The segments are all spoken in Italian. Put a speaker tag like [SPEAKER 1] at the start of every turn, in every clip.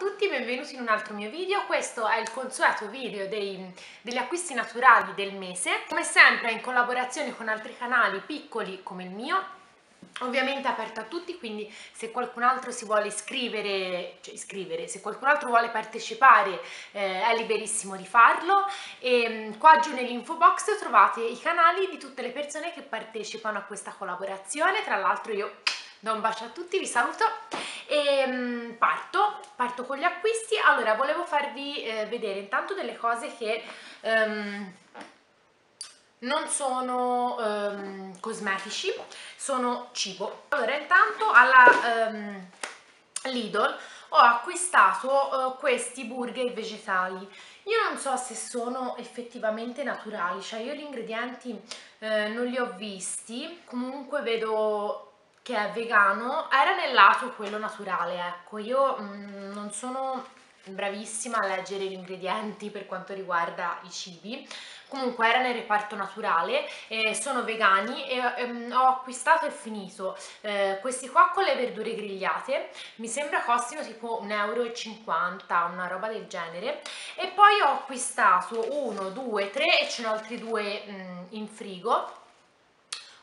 [SPEAKER 1] tutti, benvenuti in un altro mio video, questo è il consueto video dei, degli acquisti naturali del mese, come sempre in collaborazione con altri canali piccoli come il mio, ovviamente aperto a tutti, quindi se qualcun altro si vuole iscrivere, cioè iscrivere, se qualcun altro vuole partecipare eh, è liberissimo di farlo. E mm, qua giù nell'info box trovate i canali di tutte le persone che partecipano a questa collaborazione, tra l'altro io do un bacio a tutti, vi saluto e um, parto, parto con gli acquisti. Allora, volevo farvi eh, vedere intanto delle cose che um, non sono um, cosmetici, sono cibo. Allora, intanto alla um, Lidl ho acquistato uh, questi burger vegetali. Io non so se sono effettivamente naturali, cioè io gli ingredienti eh, non li ho visti, comunque vedo che è vegano, era nel lato quello naturale, ecco, io mh, non sono bravissima a leggere gli ingredienti per quanto riguarda i cibi, comunque era nel reparto naturale, eh, sono vegani e ehm, ho acquistato e finito. Eh, questi qua con le verdure grigliate, mi sembra costino tipo 1,50 euro, una roba del genere, e poi ho acquistato uno, due, tre e ce ne ho altri due mh, in frigo,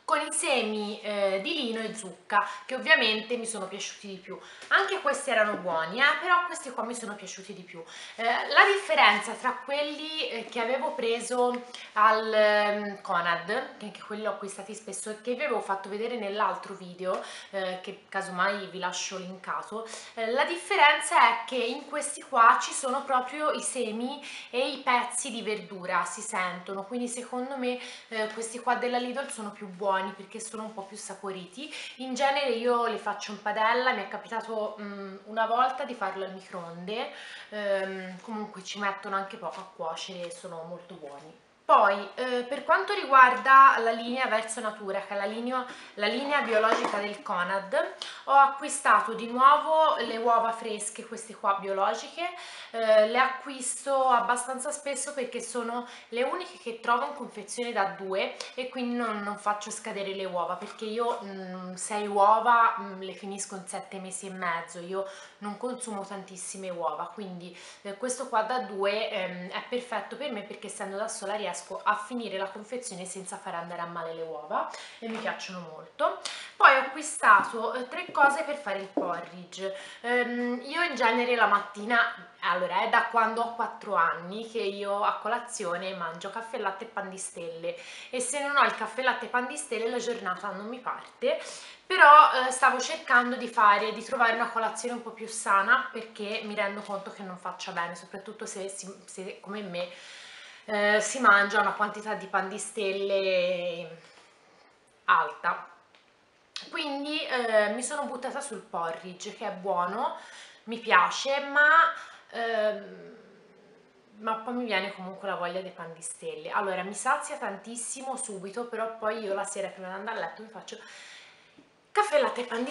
[SPEAKER 1] con i semi eh, di lino e zucca che ovviamente mi sono piaciuti di più. Anche questi erano buoni eh, però questi qua mi sono piaciuti di più. Eh, la differenza tra quelli eh, che avevo preso al ehm, Conad che anche quelli ho acquistati spesso e che vi avevo fatto vedere nell'altro video eh, che casomai vi lascio linkato eh, la differenza è che in questi qua ci sono proprio i semi e i pezzi di verdura si sentono. Quindi secondo me questi qua della Lidl sono più buoni buoni perché sono un po' più saporiti. In genere io li faccio in padella mi è capitato um, una volta di farlo al microonde um, comunque ci mettono anche poco a cuocere e sono molto buoni poi, eh, per quanto riguarda la linea Verso Natura, che è la linea, la linea, biologica del Conad, ho acquistato di nuovo le uova fresche, queste qua biologiche, eh, le acquisto abbastanza spesso perché sono le uniche che trovo in confezione da due e quindi non, non faccio scadere le uova, perché io 6 mm, uova mh, mm, le finisco in 7 mesi e mezzo, io non consumo tantissime uova, quindi eh, questo qua da due ehm, è perfetto per me perché essendo da sola riesco riesco a finire la confezione senza far andare a male le uova e mi piacciono molto. Poi ho acquistato eh, tre cose per fare il porridge. Um, io in genere la mattina allora è da quando ho 4 anni che io a colazione mangio caffè latte e pan di stelle. E se non ho il caffè latte e pan di stelle la giornata non mi parte. Però eh, stavo cercando di fare di trovare una colazione un po' più sana perché mi rendo conto che non faccia bene soprattutto se, se come me eh, si mangia una quantità di pan di stelle alta. Quindi eh, mi sono buttata sul porridge che è buono mi piace ma ehm, ma poi mi viene comunque la voglia dei pan di stelle. Allora mi sazia tantissimo subito però poi io la sera prima di andare a letto mi faccio caffè latte e pan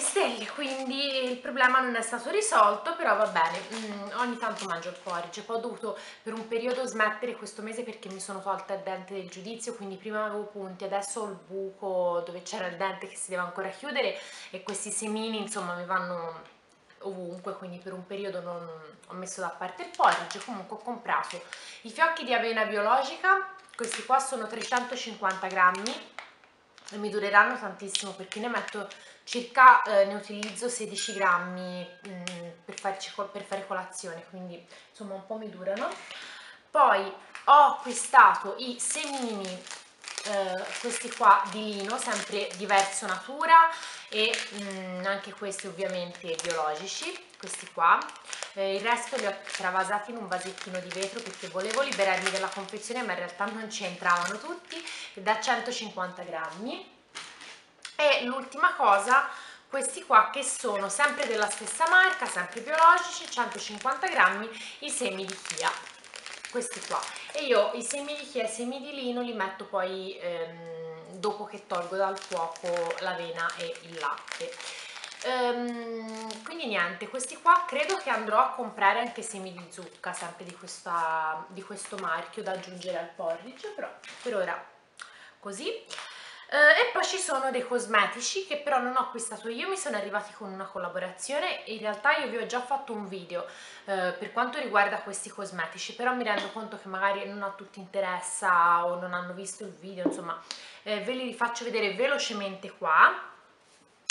[SPEAKER 1] quindi il problema non è stato risolto però va bene. Mm, ogni tanto mangio il porridge poi ho dovuto per un periodo smettere questo mese perché mi sono tolta il dente del giudizio quindi prima avevo punti adesso ho il buco dove c'era il dente che si deve ancora chiudere e questi semini insomma mi vanno ovunque quindi per un periodo non ho messo da parte il porridge. Comunque ho comprato i fiocchi di avena biologica questi qua sono 350 grammi e mi dureranno tantissimo perché ne metto circa eh, ne utilizzo 16 grammi mh, mm, per, farci, per fare colazione quindi insomma un po' mi durano. Poi ho acquistato i semini eh, questi qua di lino sempre diverso natura e mh, mm, anche questi ovviamente biologici questi qua. Eh, il resto li ho travasati in un vasettino di vetro perché volevo liberarmi della confezione ma in realtà non ci entravano tutti da 150 grammi. E l'ultima cosa questi qua che sono sempre della stessa marca sempre biologici 150 grammi i semi di chia. Questi qua. E io i semi di chia e i semi di lino li metto poi ehm, dopo che tolgo dal fuoco l'avena e il latte ehm, quindi niente questi qua credo che andrò a comprare anche semi di zucca sempre di, questa, di questo marchio da aggiungere al porridge però per ora così. Uh, e poi ci sono dei cosmetici che però non ho acquistato io, mi sono arrivati con una collaborazione. In realtà io vi ho già fatto un video uh, per quanto riguarda questi cosmetici, però mi rendo conto che magari non a tutti interessa o non hanno visto il video, insomma eh, ve li faccio vedere velocemente qua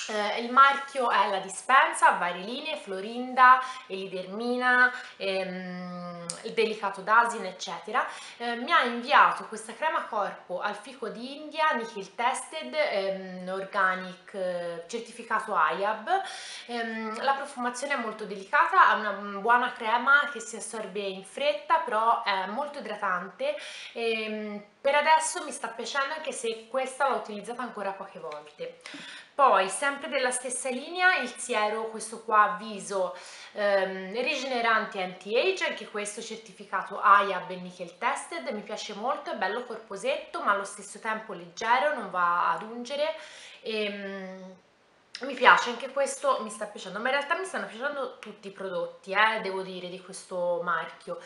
[SPEAKER 1] eh, il marchio è la dispensa, varie linee, Florinda, Elidermina, ehm, il delicato d'Asin eccetera. Eh, mi ha inviato questa crema corpo al fico di India, nickel tested, ehm, organic, eh, certificato IAB ehm, la profumazione è molto delicata, ha una buona crema che si assorbe in fretta però è molto idratante. Ehm, per adesso mi sta piacendo anche se questa l'ho utilizzata ancora poche volte poi sempre della stessa linea il siero questo qua viso ehm, rigenerante anti-age anche questo certificato IAB e nickel tested mi piace molto è bello corposetto ma allo stesso tempo leggero non va ad ungere e, ehm, mi piace anche questo mi sta piacendo ma in realtà mi stanno piacendo tutti i prodotti eh, devo dire di questo marchio.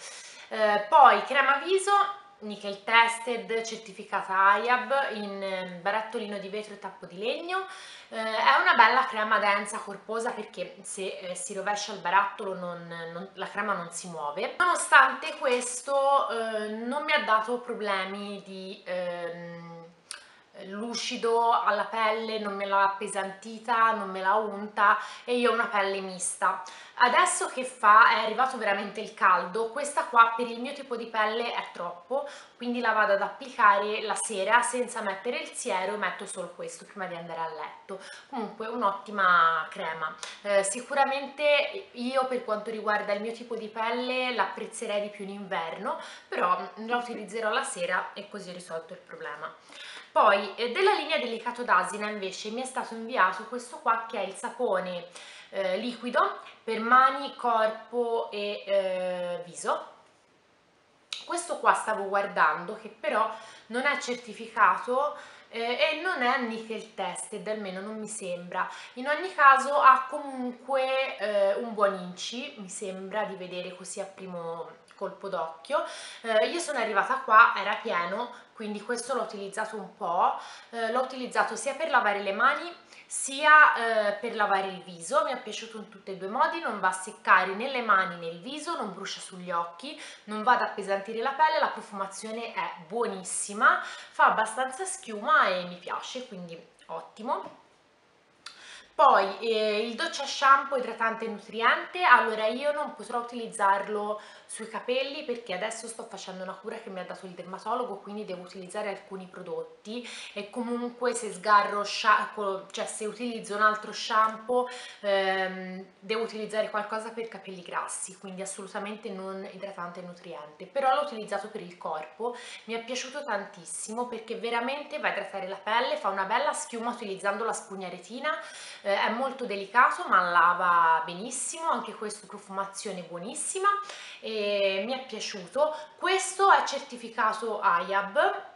[SPEAKER 1] Eh, poi crema viso nickel tested certificata IAB in ehm, barattolino di vetro e tappo di legno eh, è una bella crema densa, corposa perché se eh, si rovescia il barattolo non, non, la crema non si muove. Nonostante questo eh, non mi ha dato problemi di ehm, lucido alla pelle, non me l'ha appesantita, non me l'ha unta e io ho una pelle mista. Adesso che fa, è arrivato veramente il caldo, questa qua per il mio tipo di pelle è troppo, quindi la vado ad applicare la sera senza mettere il siero, metto solo questo prima di andare a letto. Comunque un'ottima crema. Eh, sicuramente io per quanto riguarda il mio tipo di pelle l'apprezzerei di più in inverno, però la utilizzerò la sera e così ho risolto il problema. Poi eh, della linea Delicato d'Asina invece mi è stato inviato questo qua che è il sapone eh, liquido per mani, corpo e eh, viso questo qua stavo guardando che però non è certificato eh, e non è nickel tested, almeno non mi sembra. In ogni caso ha comunque eh, un buon inci, mi sembra di vedere così a primo colpo d'occhio. Eh, io sono arrivata qua, era pieno, quindi questo l'ho utilizzato un po', eh, l'ho utilizzato sia per lavare le mani sia eh, per lavare il viso, mi è piaciuto in tutti e due i modi, non va a seccare né le mani né il viso, non brucia sugli occhi, non va ad appesantire la pelle, la profumazione è buonissima, fa abbastanza schiuma e mi piace, quindi ottimo. Poi eh, il doccia shampoo idratante e nutriente, allora io non potrò utilizzarlo sui capelli perché adesso sto facendo una cura che mi ha dato il dermatologo quindi devo utilizzare alcuni prodotti. E comunque se sgarro, cioè se utilizzo un altro shampoo ehm, devo utilizzare qualcosa per capelli grassi quindi assolutamente non idratante e nutriente. Però l'ho utilizzato per il corpo mi è piaciuto tantissimo perché veramente va a idratare la pelle fa una bella schiuma utilizzando la spugna retina eh, è molto delicato ma lava benissimo anche questo profumazione buonissima e mi è piaciuto. Questo è certificato IAB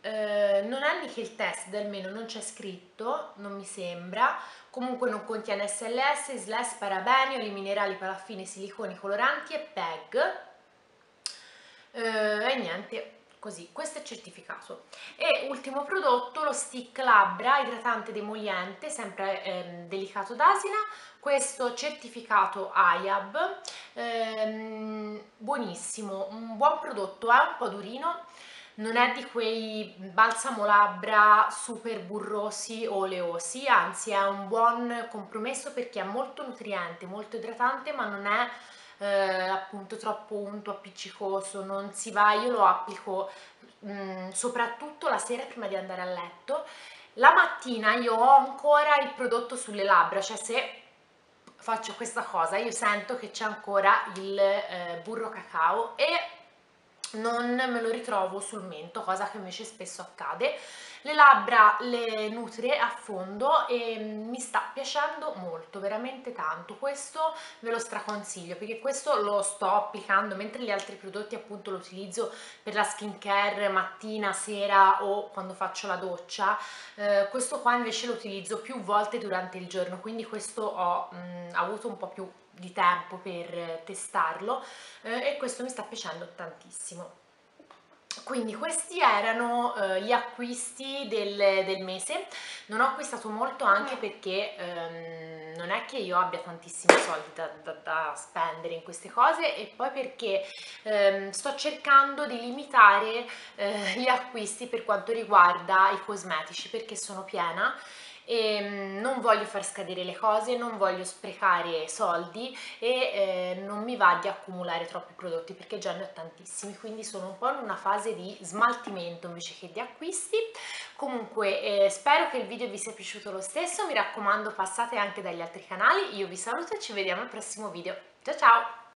[SPEAKER 1] eh, non è nickel test almeno non c'è scritto non mi sembra. Comunque non contiene SLS, SLS, parabeni, oli minerali, paraffine, siliconi, coloranti e PEG. Eh, e niente così, questo è certificato. E ultimo prodotto, lo stick labbra idratante demoliente, sempre ehm, delicato d'asina, questo certificato IAB, ehm, buonissimo, un buon prodotto, è un po' durino, non è di quei balsamo labbra super burrosi o oleosi, anzi è un buon compromesso perché è molto nutriente, molto idratante, ma non è eh, appunto troppo unto, appiccicoso, non si va, io lo applico mh, mm, soprattutto la sera prima di andare a letto. La mattina io ho ancora il prodotto sulle labbra, cioè se faccio questa cosa io sento che c'è ancora il eh, burro cacao e non me lo ritrovo sul mento, cosa che invece spesso accade le labbra le nutrie a fondo e mi sta piacendo molto, veramente tanto. Questo ve lo straconsiglio perché questo lo sto applicando mentre gli altri prodotti appunto lo utilizzo per la skincare mattina, sera o quando faccio la doccia. Eh, questo qua invece lo utilizzo più volte durante il giorno, quindi questo ho mh, avuto un po' più di tempo per testarlo eh, e questo mi sta piacendo tantissimo quindi questi erano eh, gli acquisti del, del, mese non ho acquistato molto anche mm. perché ehm, non è che io abbia tantissimi soldi da, da, da spendere in queste cose e poi perché ehm, sto cercando di limitare eh, gli acquisti per quanto riguarda i cosmetici perché sono piena e mm, non voglio far scadere le cose, non voglio sprecare soldi e eh, non mi va di accumulare troppi prodotti perché già ne ho tantissimi, quindi sono un po' in una fase di smaltimento invece che di acquisti. Comunque eh, spero che il video vi sia piaciuto lo stesso, mi raccomando passate anche dagli altri canali, io vi saluto e ci vediamo al prossimo video. Ciao ciao!